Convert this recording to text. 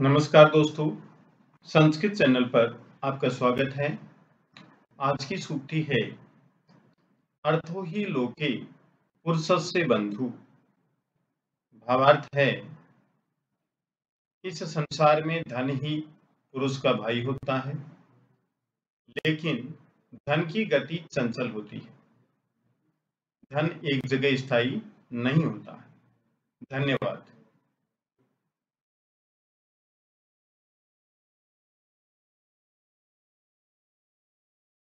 नमस्कार दोस्तों, संस्कृत चैनल पर आपका स्वागत है। आज की सूक्ति है। अर्थो ही लोके पुरुष से बंधु। भावार्थ है। इस संसार में धन ही पुरुष का भाई होता है, लेकिन धन की गति चंचल होती है। धन एक जगह स्थायी नहीं होता है। धन्यवाद।